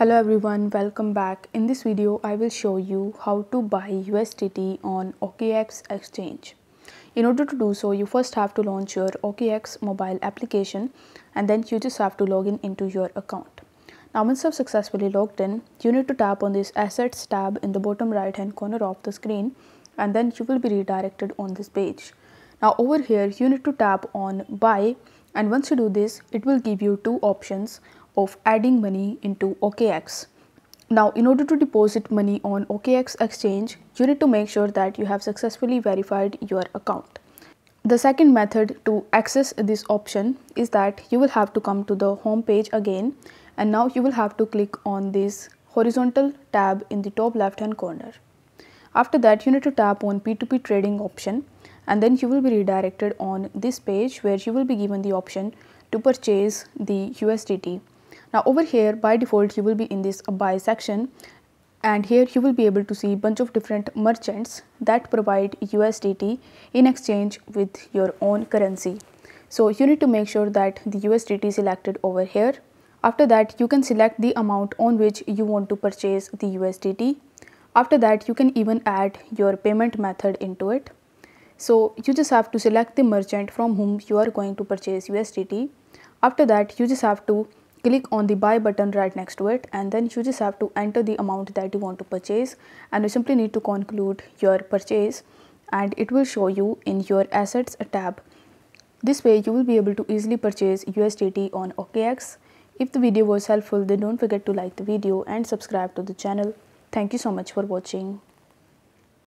Hello everyone, welcome back. In this video, I will show you how to buy USDT on OKX exchange. In order to do so, you first have to launch your OKX mobile application and then you just have to log in into your account. Now once you've successfully logged in, you need to tap on this assets tab in the bottom right hand corner of the screen and then you will be redirected on this page. Now over here, you need to tap on buy and once you do this, it will give you two options of adding money into OKX. Now, in order to deposit money on OKX exchange, you need to make sure that you have successfully verified your account. The second method to access this option is that you will have to come to the home page again and now you will have to click on this horizontal tab in the top left hand corner. After that you need to tap on P2P trading option and then you will be redirected on this page where you will be given the option to purchase the USDT now over here by default you will be in this uh, buy section and here you will be able to see bunch of different merchants that provide USDT in exchange with your own currency. So you need to make sure that the USDT is selected over here. After that you can select the amount on which you want to purchase the USDT. After that you can even add your payment method into it. So you just have to select the merchant from whom you are going to purchase USDT. After that you just have to click on the buy button right next to it and then you just have to enter the amount that you want to purchase and you simply need to conclude your purchase and it will show you in your assets tab. This way you will be able to easily purchase USDT on OKX. If the video was helpful then don't forget to like the video and subscribe to the channel. Thank you so much for watching.